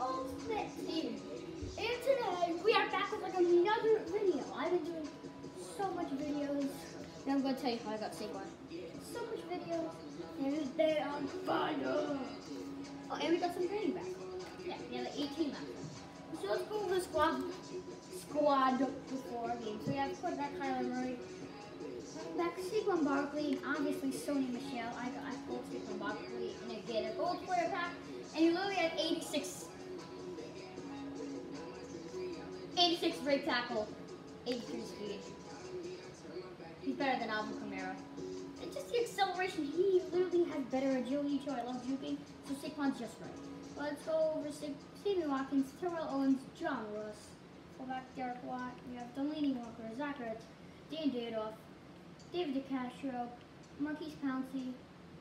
Ultimate Team. And today we are back with like another video. I've been doing so much videos. And I'm gonna tell you how I got Saquon. So much videos. And it's they are fire. Oh, and we got some training back. Yeah, we have like 18 left. So let's go over the squad squad before game. So we have quarterback Kyler Murray. Back Saquon Barkley, and obviously Sony Michel. I got I pulled Saquon Barkley and I get a gold player pack. And you literally had 86 86 break tackle, 83 speed. He's better than Alvin Kamara. And just the acceleration, he literally has better agility too. I love juking, so Saquon's just right. Let's go over Stephen Watkins, Terrell Owens, John Ross. Fullback Derek Watt. We have Delanie Walker, Zach Ertz, Dan Dadoff, David DeCastro, Maurkice Pouncey,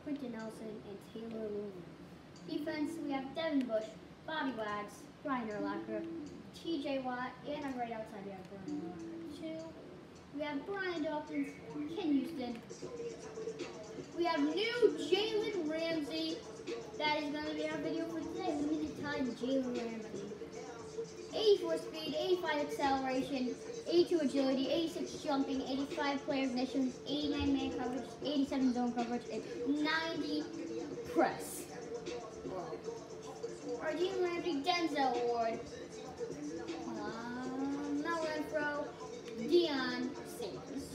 Quenton Nelson, and Taylor Lewan. Defense, we have Devin Bush, Bobby Wags, Brian Urlacher, TJ Watt, and I'm right outside Urlacher too. We have Brian Dawkins, Ken Houston. We have new Jalen Ramsey. That is going to be our video for today. Limited time Jalen Ramsey. 84 speed, 85 acceleration, 82 agility, 86 jumping, 85 player ignition, 89 man coverage, 87 zone coverage, and 90 press. Our Jalen Ramsey Denzel Ward. Mel Renfro, Deion Sanders,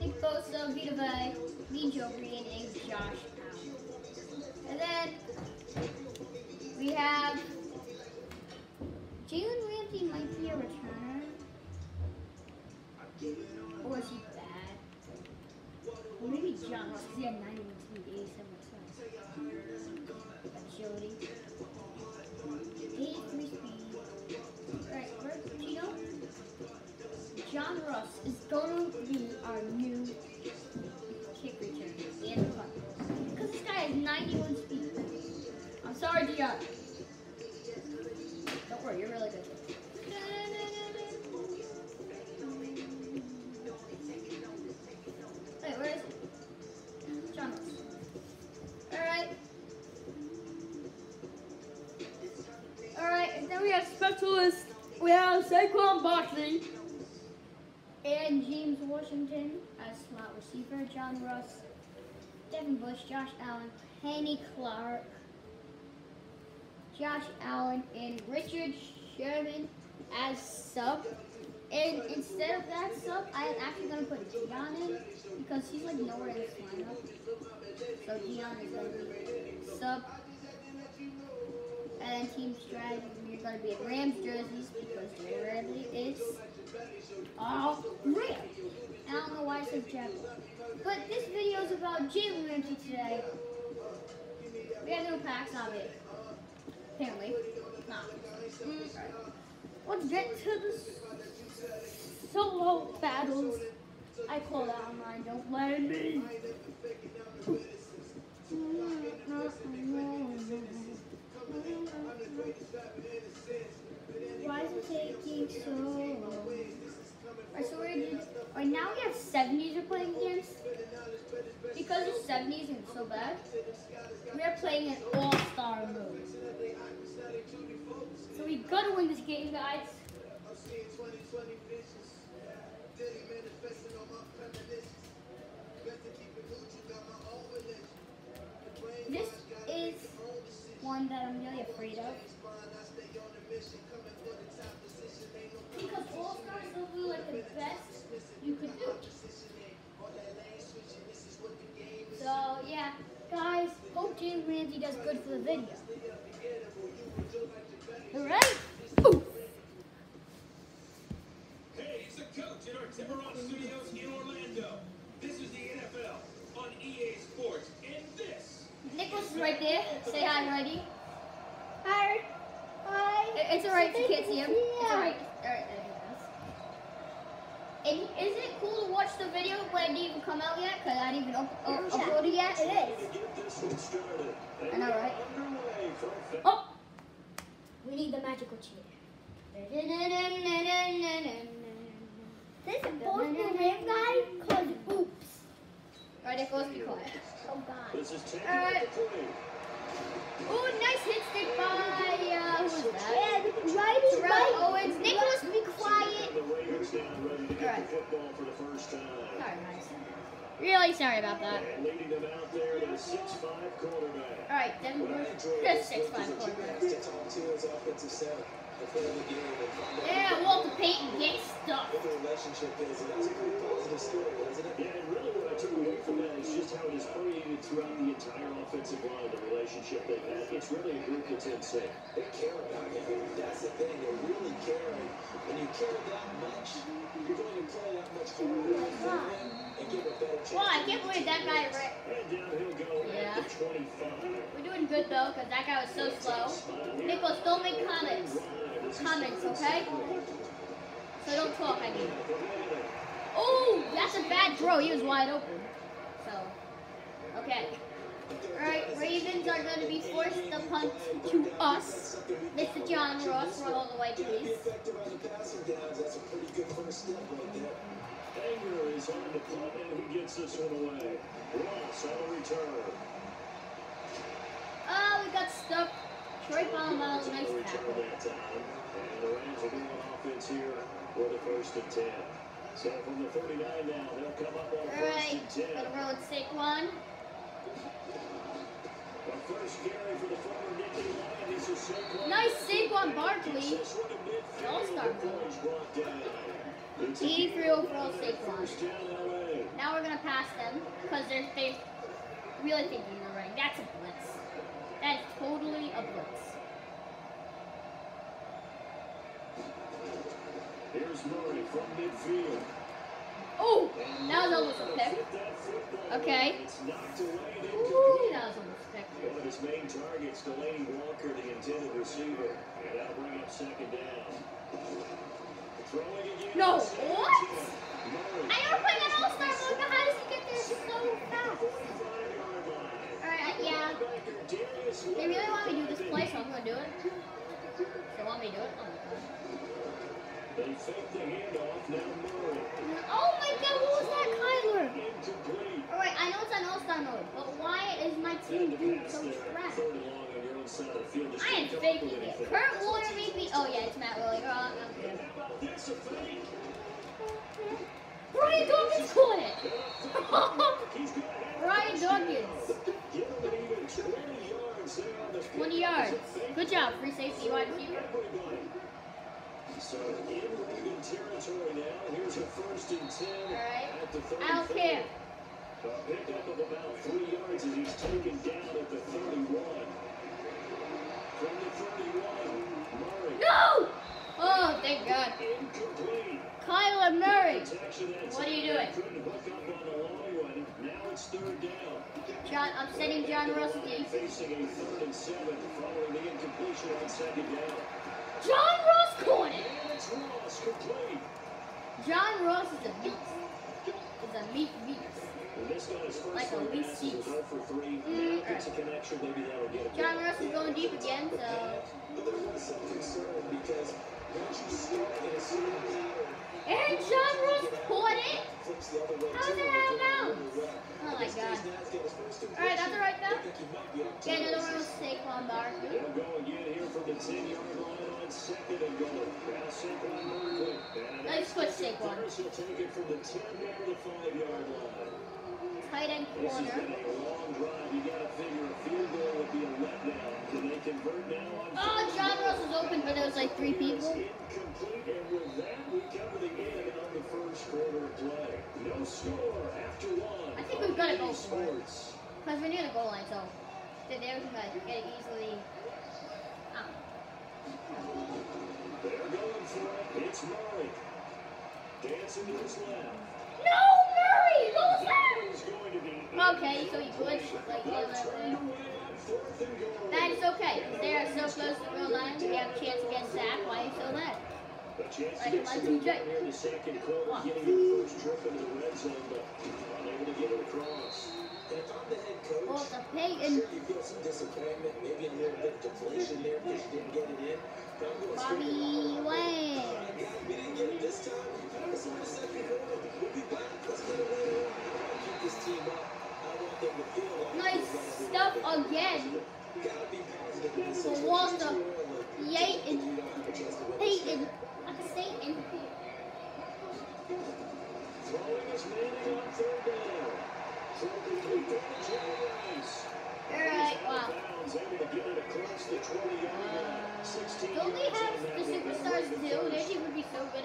Nick Bosa, Vita Vea, Mean Joe Greene, and Josh Allen. And then we have Jalen Ramsey might be a returner. Or is he bad? Or maybe John because he had 91 speed, 87 Agility. Going to be our new kick returner and punt. Because this guy has 91 speed. I'm sorry, Deion. Don't worry, you're really good. Wait, where is it? John Alright. Alright, and then we have specialists. We have Saquon Barkley and James Washington as slot receiver. John Ross, Devin Bush, Josh Allen, Penny Clark, Josh Allen, and Richard Sherman as sub. And instead of that sub, I am actually going to put Deion in because he's like nowhere in this lineup. So Deion is going to be sub. And then team strategy, we're going to be in Rams jerseys because Jay Ramsey is all Ram. I don't know why I said Jaguar. But this video is about Jalen Ramsey today. We have no packs of it. Apparently. Nah. Mm. Let's get to the solo battles. I call that online, don't blame me. Why is it taking so long? Alright, so we're gonna now we have 70s we're playing against. Because the 70s isn't so bad, we are playing an all-star mode. So we gotta win this game, guys. This is one that I'm really afraid of. Stars like the best you could do. So yeah, guys, hope Jalen Ramsey does good for the video. Alright? Hey, it's the coach in our Tiburon Studios in Orlando. This is the NFL on EA Sports, and this Nicholas is right there. Say hi, ready? Hi. Hi. It's alright you can't see him. It's alright. Alright, there he is. And is it cool to watch the video but it didn't even come out yet? Because I didn't even up, up, upload it yet? It is. I know, right? Oh! We need the magical cheater. This Boston Ram guy called Oops. Alright, Nicholas, be quiet. Oh God. This is taking Alright. the. Oh, nice hit stick by, uh, who was that? To his offensive staff before the game and find out Yeah, Walter Payton gets it? Yeah, and really what I took away from that is just how it is permeated throughout the entire offensive line, the relationship they've had. It's really a group that's in sync. They care about him. That's the thing. They really care. When you care that much, you're going to play that much harder Well, I can't believe that guy. Go Yeah. at the 25. We're doing good though, cause that guy was so slow. Nicholas, don't make comments. Comments, okay? So don't talk. I mean. Oh, that's a bad throw. He was wide open. So, okay. Alright, Ravens are going to be forced to punt to us. Mr. John Ross, run all the way, please. Effective on the passing downs. That's a pretty good first step right there. Anger is on the punt, and he gets this one away. Ross on the return. Oh, we got stuck. Troy Polamalu, nice tackle. And the Rams will be on offense here for the first and 10. So from the 39 now, they'll come up on first and 10. gonna roll with Saquon. First carry for the former Nittany Lion. This is Saquon. Nice Saquon Barkley. This one to midfield All-star 83 overall Saquon. First down LA. Now we're gonna pass them because they're they really thinking they're running. That's a blitz. That is totally a blitz. Here's Murray from midfield. Oh, that was almost a Murray pick. flip that football Okay. It's knocked away and Ooh, incomplete. that was almost a pick. One of his main targets, Delanie Walker, the intended receiver. And that'll bring up second down. No, what? I never played an all-star mode, but how does he get there so fast? 45-yard. Alright, yeah. They really want me to do this play, so I'm gonna do it. They want me to do it? Oh my god. Oh my god, what was that, Kyler? Alright, I know it's on all-star mode, but why is my team doing so trash? I am faking it. Kurt Warner made me. Oh yeah, it's Matt Willie. Fake. Brian Dawkins caught it. Brian Dawkins, Give him an even 20 yards there on the field. 20 yards. Good job, free safety wide receiver. So in territory now. Here's a first and 10 Alright. at the 34. I don't care. A pickup of about three yards as he's taken down at the 31. From the 31, Murray. No! Oh, thank God. Kyler Murray. What are you doing? John, I'm sending John Ross. John Ross complete. John Ross is a beast. Is a meat beast. Like a three connection. Maybe that'll get it. John Ross is going deep again, so. But there was some concern because once you start in a certain pattern, And John Ross caught it. flips the other way How is too, out of bounds? Oh my God. these guys, get his first Alright, that's alright though. think he might be up to Yeah, another one was Saquon Barkley. They'll go again here from the 10 yard line on second and goal. Now Saquon Barkley. And an Nice push, Saquon. Will take it from the 10 down to the 5 yard line. Tight end corner. been a long drive. You got to figure a field goal would be a letdown. Can they convert now on Oh, John Ross was open, but there was like three people. Incomplete, and with that, we come to the end of the first quarter of play. No score after one. I think we've gotta go on for it. Sports. Because we're near the goal line, so they they can like, get it easily. Um, They're going for it. It's Murray. Dancing to his left. no, Murray! What was that? Is going to be Okay, so he glitched like the other way. fourth and. That is okay. They are so close to the goal line. We have a chance against Zach. Why are you so mad? Chance Like my TJ. movement here in the second What? getting their first trip into the red zone, but unable to get it across. And if I'm the head coach, Walter I'm Payton. sure you feel some disappointment, maybe a little bit of deflation there because you didn't get it in. But I'm going straight to Bobby. Wayne. Nice stuff again. Walter It's too early. Payton. You don't have a chance to win this Payton. game. Like Satan. Throwing is Manning on third down. Appropriately for Jerry Rice. Alright, wow. Bounds, able to get it across the 20-yard line. 16 Don't they have the superstars too? They would be so good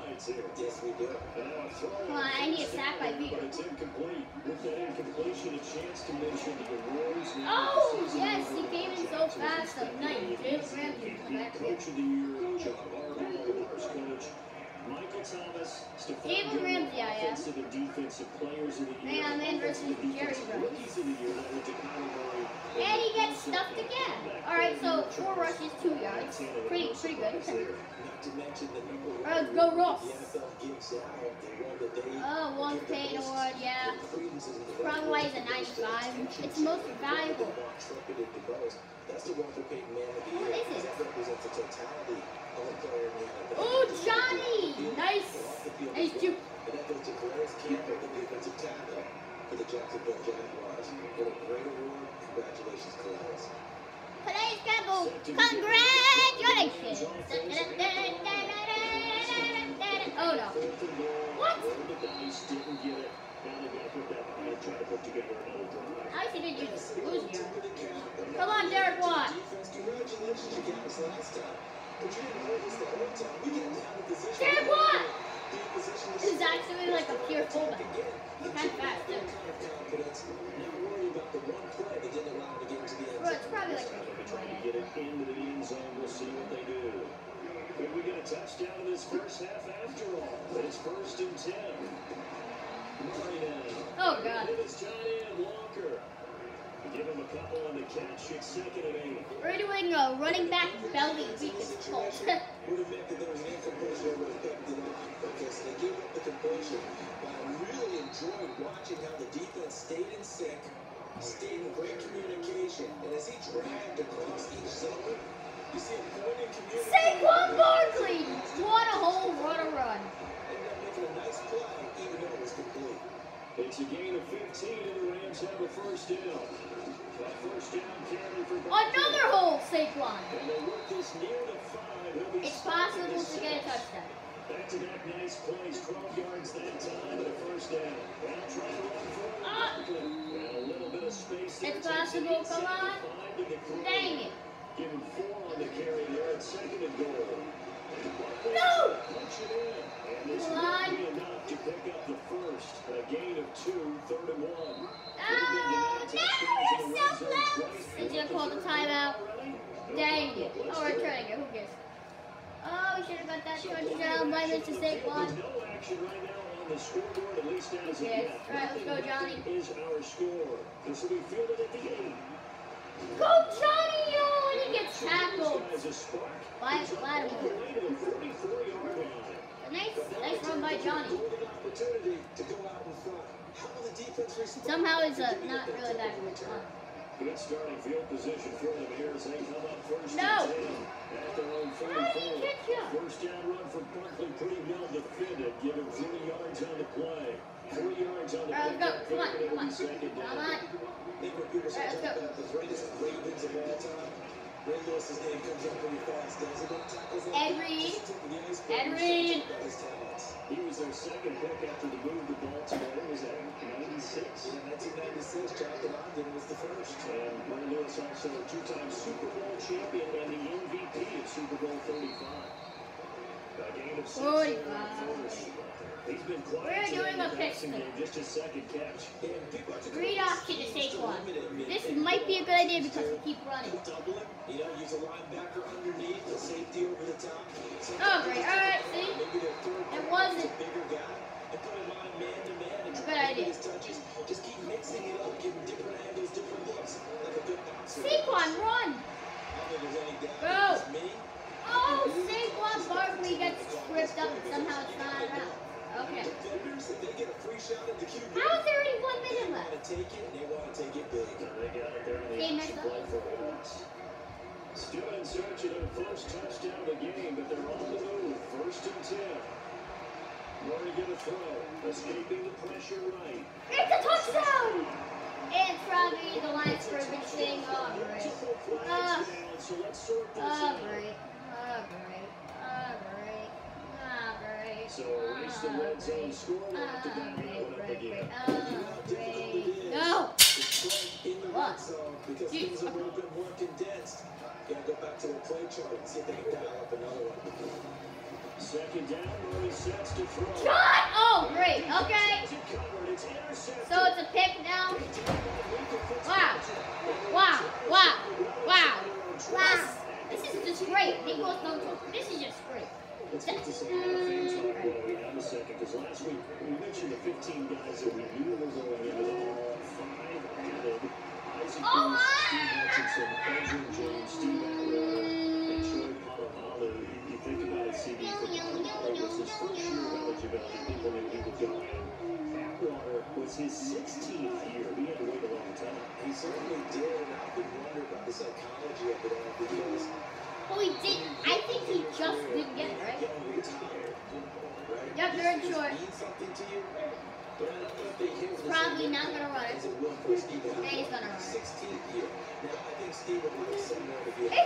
Get to put some highlights here. Yes, we do. And now a throw Come on, I need a sack by But Vito. it's incomplete. With that incompletion, a chance to mention the awards. Oh, yes, he came in so fast. The night. Jalen Ramsey come back here. Coach of the year, John Harbaugh, coach. Michael Thomas, Stephon Jalen Ramsey, yeah, yeah. offensive and defensive players of the year. Man, man versus Jerry Rice. Of the year that went to Kyler And he gets stuffed again. Alright, so four rushes, two yards. Pretty, pretty good. Not to mention the number one Alright, let's go Ross. the NFL gives out, the one that they Oh, one give the pain most award, yeah. Probably why he's a 95. It's most valuable. Trumpeted the most. That's the Walter Payton Man of the Year. is it? That represents the totality of a player in the NFL. Oh, Johnny! Nice. Nice juke. And that goes to Calais Campbell, the defensive tackle for the Jacksonville Jaguars. What a great award. Congratulations, Clarence. Today's Campbell. Congratulations. Oh no. What? Rolled the dice, didn't get it. Now they got to put that I should have used lose cap. Come on, Derek Watt. Derek Watt! This is actually like a pure fullback. He's kind of fast too. Bro, it's probably like get it into the end zone. We'll see what they do. Could we get touchdown in this first half after all? It's first and ten. Oh god. Is. We're doing a running back belly up. Okay, so they gave up the completion. But I really enjoyed watching how the defense stayed in sync, stayed in great communication, and as he dragged across each zone, you see a point in communication. Saquon Barkley! What a hole, what a run. Ended a nice play, even though it was complete. It's a gain of 15 and the Rams have a first down. That first down carry for Another hole, Saquon. And they work this near to five. It's possible the to get a touchdown. Back to back nice plays, 12 yards that time, and a first down. Now trying to run for it. Ah. And a little bit of space there. It's Takes it possible, inside come on. the five to the three. Dang it. Give him four on the carry there at second and goal. No! Punch it in. And this Come will on. be enough to pick up the first. A gain of two, third and one. Oh, no, we're so close. Did you call the timeout? Dang it. Oh, we're turning it. Who cares? Oh, we should have got that touchdown by Mr. Saquon. no right on the scoreboard, at least as of Yes. All right, let's go, Johnny. Is our score. This will be fielded at the eight. Go, Johnny! Oh, and he gets tackled. By Vladimir. The way to the 44-yard line. A nice, nice run by Johnny. Golden opportunity to go out in front. How will the defense respond? Somehow it's uh, not really that good. Huh? Good starting field position for them here as they come up first No. and 10 at their own How did he catch you? First down run for Barkley, pretty well defended. Give him three yards on the play. Three yards on the All right, let's go. play. Come on, come on. Come on. think when people say Alright, let's go. About the greatest Ravens of all time, Ray Lewis's name comes up pretty fast, doesn't it? Tackles like Ed Reed. just tip of the iceberg. Ed Reed. talk about his talents. He was their second pick after the move to Baltimore. What was that 96? In 1996, Jonathan Ogden was the first. And Ray Lewis also a two-time Super Bowl champion and the MVP of Super Bowl 35. We're doing the a pick Read option to schemes Saquon. This might be a good idea because we keep running. The. Oh, great. All right, see? It wasn't. a Good idea. Saquon, run! Go. Oh, Saquon Barkley gets tripped up and somehow it's not out. Okay. Defenders, if they get a free shot at the QB, How is there only one minute left? to take it, and they want to take it big. They got it there on the They option messed up. play for a loss. Still in search of their first touchdown of the game, but they're on the move. First and ten. Murray gonna throw. Escaping the pressure right. It's a touchdown! It's probably the thing. Uh, So let's sort this oh, out. great. Oh, great. Oh, great. Oh, great. So least the red zone score will have to back that one up again. Oh. No! It's in the What? red zone because things have really been more condensed. Gotta go back to the play chart and see if they can dial up another one. Second down, Murray sets to throw. Shot! Oh, great. Okay. Has it covered. It's intercepted. So it's a pick now. Wow. Wow. Wow. Wow. Wow. This is just great. Nick goes no talk. This is just great. Let's get to some of Fame talk while we have a second, because last week we mentioned the 15 guys that we knew were going into the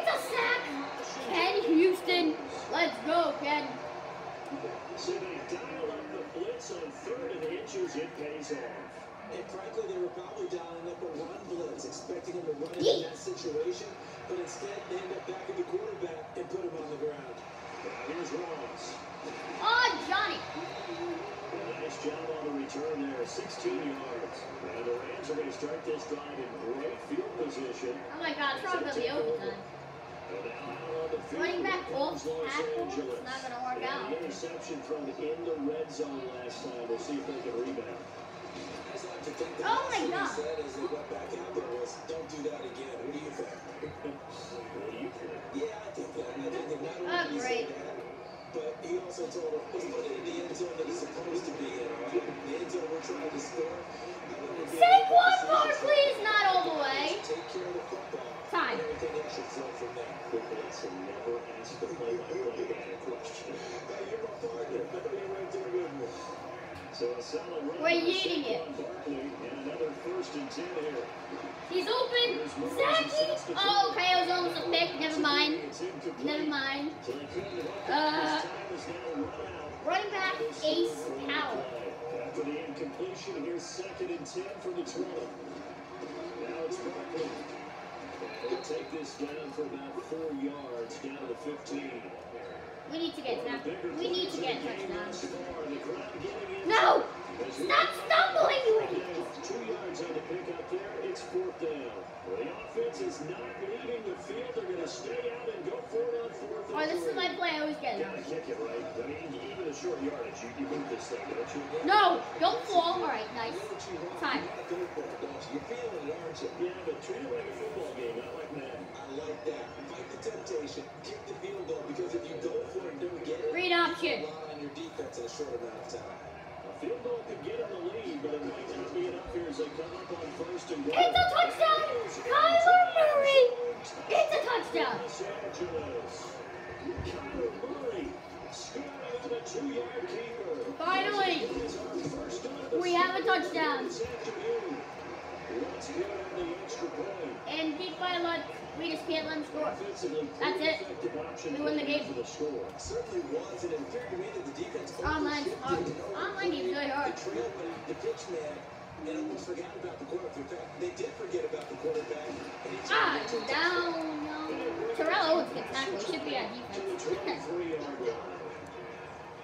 It's a sack. Ken Houston. Let's go, Ken. So they dial up the blitz on third and inches. It pays off. And frankly, they were probably dialing up a run blitz, expecting him to run Yeet. into that situation, but instead they end up back at the quarterback and put him on the ground. Now here's Ross. Oh, Johnny. Nice job on the return there, 16 yards. And the Rams are going to start this drive in great field position. Oh my God, it's probably gonna be overtime. Running back off Los tackle, it's not gonna work out. interception from in the red zone last time. We'll see if they can rebound. Guys like to think that Oh my God. said as they went back out there was, don't do that again. What do you think? What do you think? Yeah, I think that. I think that not only Oh, did he say great. that, but he also told him, let's put it in the end zone that it's supposed to be in, all right? The end zone we're trying to score. I want to be able to make Saquon Barkley is not all the way. Take care of the football. Time. And everything else should flow from there. Quick answer, never ask the play-by-play guy a question. Hey, you're my partner. You're right there with me. So a solid We're eating it. Saquon and another first and 10 here. He's open. Sacky. Oh, okay, it was almost a pick. Never mind. Never mind. So they couldn't have upped it. Uh, This time is now run out. Running back Ace Powell. After the incompletion, here's second and 10 from the 20. Now it's Barkley. Take this down for about four yards, down to the 15. We need to get that. We need to get a touchdown. The crowd getting in. No! Stop stumbling, you idiot! Two yards on the pickup there. It's fourth down. The offense is not leaving the field. They're going to stay out and go for it on fourth Oh, this is my play. I always get it. Gotta kick it right. I mean, even a short yardage, you, you move this thing, don't you? No, don't fall. All right, nice. You know what you want? Time. You want to go for it, don't you? You're feeling it, aren't you? Yeah, but treat it like Finally, we have a touchdown. And deep by Lutz, we just can't let him score. That's it. We won the game. Online. Online game's really hard. And almost forgot about the quarterback. In fact, they did forget about the quarterback. Ah, a down. No. Terrell Owens can tackle. He should be on defense. 23-yard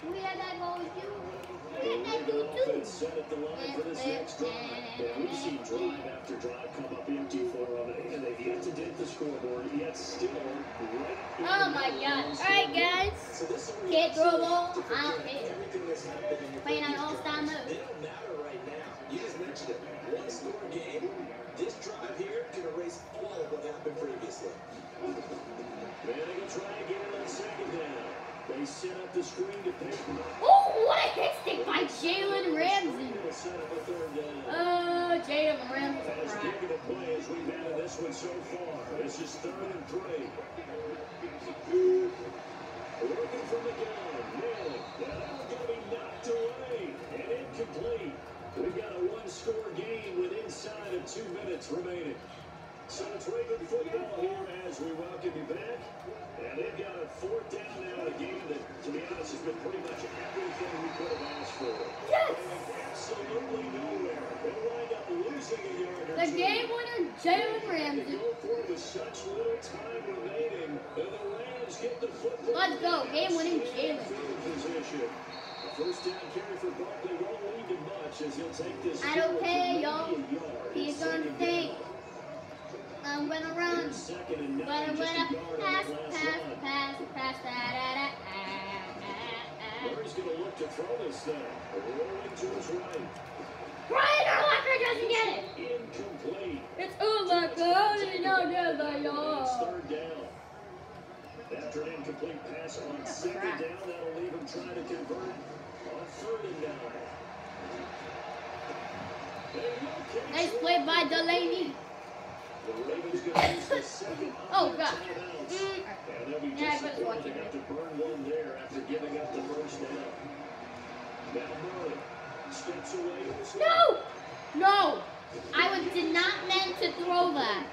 we had that goal with you. We had that dude too. offense set at the line for this next drive. And we've seen drive after drive come up empty for them, and they've yet to dent the scoreboard, yet still right Oh my god. Alright, guys. So this is a Can't throw a ball. I don't care. Everything that's happened in your Playing on all-star mode. They don't matter right now. You just mentioned it. One score game. This drive here can erase all of what happened previously. Manning will try again on second down. They set up the screen to pick. Oh, what a hit stick by Jalen Ramsey. They'll a third. Oh, Jalen Ramsey. As big of a play as we've had in this one so far. This is third and three. Working from the gun. Nailing. Now that one's going to be knocked away and incomplete. We've got a one-score game with inside of two minutes remaining. So it's Raven football here as we welcome you back. And they've got a fourth down now in a game that, to be honest, has been pretty much everything we could have asked for. Yes! Absolutely nowhere. They'll wind up losing a yard or The two. game winner, Jalen Ramsey. Go for it with such little time remaining. And the Rams get the football. Let's go. Game winning Jalen. Position. First down carry for Barkley won't lead to much as he'll take this. I don't care, y'all. maybe a yard. He's It's gonna second think. down. I'm gonna run. Second and But I'm gonna pass, pass, pass, pass, da da da. Murray's going to look to throw this thing. Rolling to his right. Brian Urlacher doesn't get it. Incomplete. It's Urlacher. Get the It's yard. third down. After an incomplete pass on second down, that'll leave him trying to convert on third and. And Nice play by Delaney. Oh, God. Mm. No! No! I was did not meant to throw that.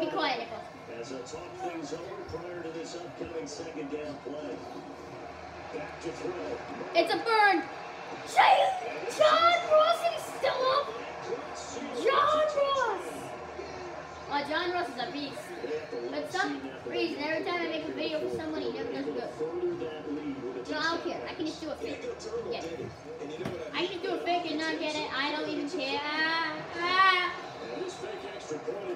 Be quiet. As I talk things over prior to this upcoming second down play. Back to throw. It's a burn. John Ross is still up. John Ross. Uh, John Ross is a beast. But some reason, every time I make a video for someone, he never does good. No, I don't care. I can just do a fake. Yeah. I can do a fake and not get it. I don't even care. Ah, ah.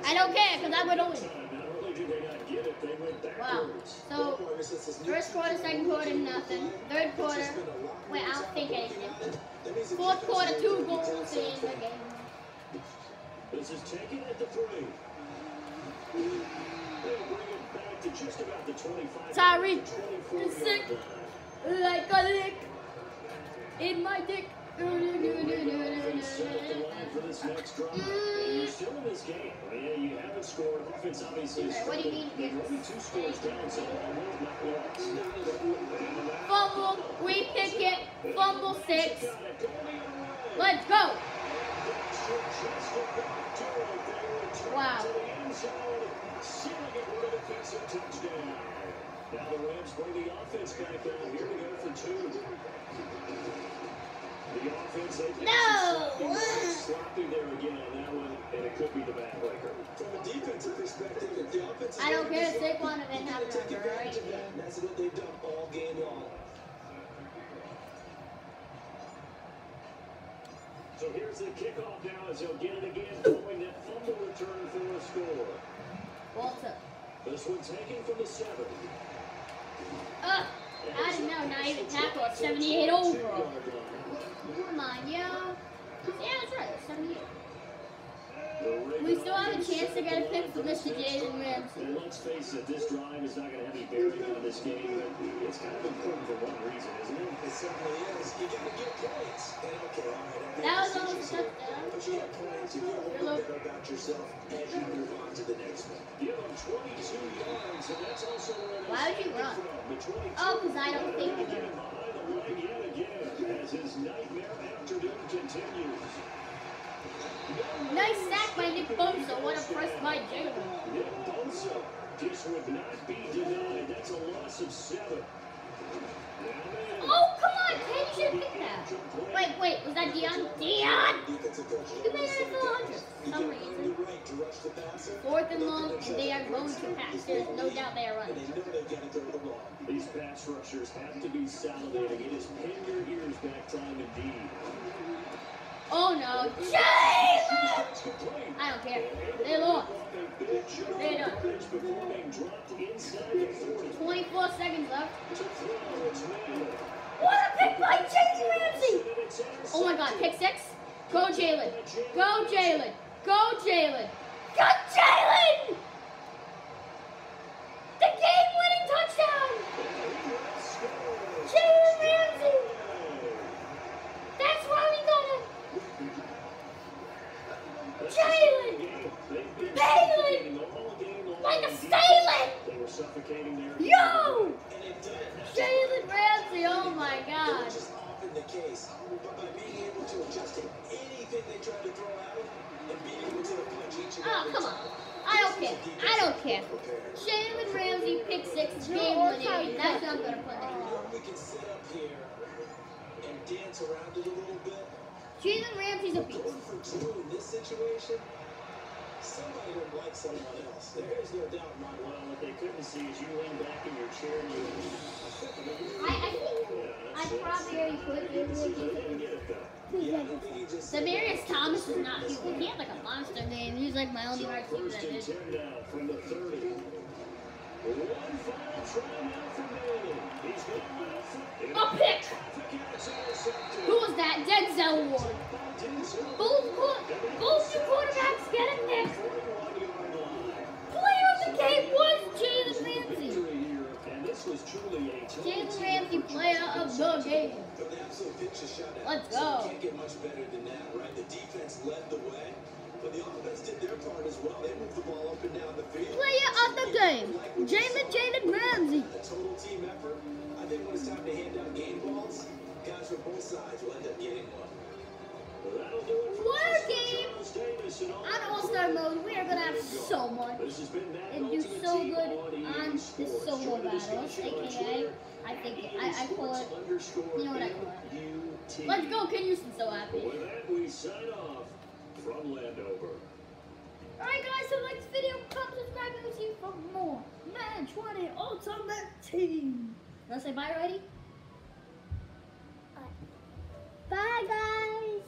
I don't care because I would always. Wow. So, first quarter, second quarter, nothing. Third quarter, wait, I don't think anything. Fourth quarter, two goals in the game. This is taken at the three. They'll bring it back to just about the 25. Tyreek is sick. Like a lick in my dick. Set up the line for this next drive. And You're still in this game. Yeah, you haven't scored. Offense obviously is what do you mean? Only two scores down, so almost not lost. Fumble, we pick it. Fumble six. Got it. Going the other way. Let's go. Now the Rams bring the offense back out here to go for two. The offense, they No! sloppy there again on that one, and it could be the backbreaker. From a defensive perspective, if the offense is I don't care. be Saquon didn't you have gotta take advantage of that. That's what they've done all game long. So here's the kickoff now as he'll get it again, throwing that fumble return for a score. Walter. This one taken from the seven. Uh, I didn't know. Not even tackle 78 overall. Come on, yo. Yeah, that's right. 78. We still have a chance to get a pick from Mr. Jalen Ramsey. And let's face it, this drive is not going to have any bearing on this game, but it's kind of important for one reason, isn't it? It certainly is. You gotta get points. And okay, all right. I That was think almost a touchdown. But you got points. You feel a little Hello. better about yourself as you move on to the next one. Give him 22 yards, and that's also where they Why would you run? from. The 22 Oh, because I don't think Getting you're behind the leg yet again as his nightmare afternoon continues. Nice sack by Nick Bosa. What a press by Jalen. Nick Bosa just would not be denied. That's a loss of seven. Oh, come on, Ken. You should have picked that. Wait, wait. Was that Deion? Deion! You made it for 100 for some reason. the right to rush the. Fourth and long, and they are going to pass. There's no doubt they are running. they know they've got to throw the ball. These pass rushers have to be salivating. It is pin your ears back time indeed. Oh no, Jalen! I don't care. They lost. They done. Before being dropped inside the 40. 24 seconds left. To throw, it's Manning. What a pick by Jalen Ramsey! And it's intercepted. Oh my God, pick six. Go Jalen. Go Jalen. Go Jalen. Go Jalen! suffocating there. Yo! And they've done it not just Jalen Ramsey, oh my It god. was just often the case, but by being able to adjust to anything they try to throw at him and being able to punch each and Oh, every come on. I don't care. is a I don't care. prepared. Jalen Ramsey pick six game winning. That's what I'm gonna put And it. Um, we can set up here and dance around it a little bit. Jalen Ramsey's a beast. going for two in this situation, somebody would like someone else. There is no doubt in my Well, mind. what they couldn't see is you lean back in your chair and you. I, I think Yeah, I probably already put You can see they it. didn't get it though. Yeah, I don't think he just said Demaryius. Thomas is not human. He had like a monster game. He's like my only hard team that and did. ten now from the 30. One final try now for Manning. He's going left. A pick. Traffic and it's intercepted. Who was that? Denzel Ward. Both, both your quarterbacks get a pick. 41-yard. Player of the game was and this was truly a Jalen Ramsey, player of the game. An absolute picture shutout. Let's go. can't get much better than that, right? The defense led the way, but the offense did their part as well. They moved the ball up and down the field. Player of the game, Jalen Jalen Ramsey. A total team effort. I think when it's time to hand out game balls, guys from both sides will end up getting one. Water game! On All-Star mode, we are going to have so much and do so good on the solo battles, aka, I think, I, I call it, you know what I call it. Let's go, Can you seem so happy. With that, we sign off from Landover. Alright guys, so next video, come subscribe and we'll see you for more Madden 20 Ultimate Team. Wanna say bye already? Bye guys.